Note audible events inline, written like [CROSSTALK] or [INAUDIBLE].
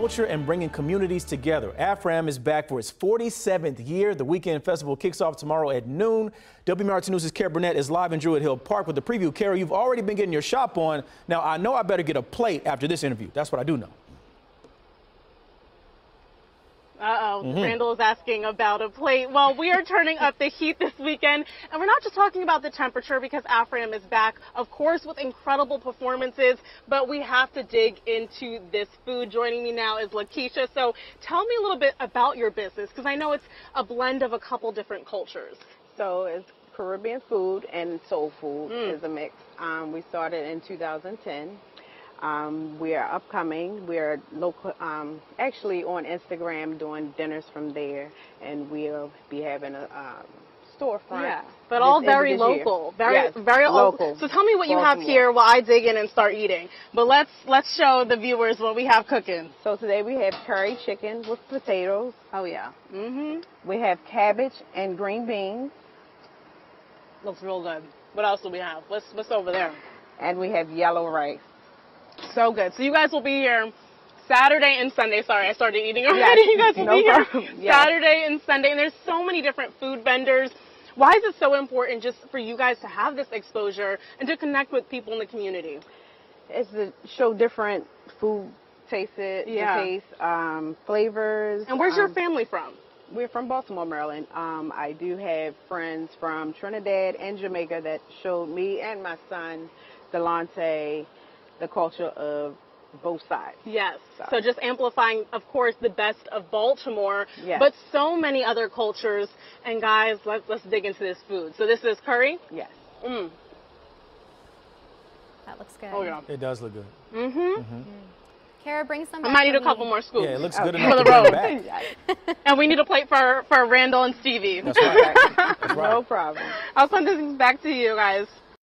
culture and bringing communities together. AFRAM is back for its 47th year. The weekend festival kicks off tomorrow at noon. WMAR-2 News' Kara Burnett is live in Druid Hill Park with the preview. Kara, you've already been getting your shop on. Now, I know I better get a plate after this interview. That's what I do know. Uh-oh, mm-hmm. Randall is asking about a plate. Well, we are turning up the heat this weekend, and we're not just talking about the temperature because AFRAM is back, of course, with incredible performances, but we have to dig into this food. Joining me now is Lakeisha. So tell me a little bit about your business, because I know it's a blend of a couple different cultures. So it's Caribbean food and soul food mm. is a mix. Um, we started in 2010. Um, we are upcoming. We're local, um, actually on Instagram doing dinners from there, and we'll be having a um, storefront. Yeah, but all very local, very yes, very local. So tell me what you have here while I dig in and start eating. But let's let's show the viewers what we have cooking. So today we have curry chicken with potatoes. Oh yeah. Mhm. We have cabbage and green beans. Looks real good. What else do we have? What's what's over there? And we have yellow rice. So good. So you guys will be here Saturday and Sunday. Sorry, I started eating already. Yes, you guys will no be here. Saturday and Sunday. And there's so many different food vendors. Why is it so important just for you guys to have this exposure and to connect with people in the community? It's to show different food tasted, yeah. taste, um, flavors. And where's um, your family from? We're from Baltimore, Maryland. Um, I do have friends from Trinidad and Jamaica that showed me and my son, Delonte, the culture of both sides. Yes. So. so. just amplifying, of course, the best of Baltimore, yes. but so many other cultures. And guys, let's let's dig into this food. So this is curry. Yes. Mm. That looks good. Oh yeah. It does look good. Mm-hmm. mm-hmm. Mm. Kara, bring some. I might need a couple more scoops. Yeah, it looks good enough for the road. Back. [LAUGHS] and we need a plate for for Randall and Stevie. That's right. That's [LAUGHS] right. No problem. I'll send this back to you guys.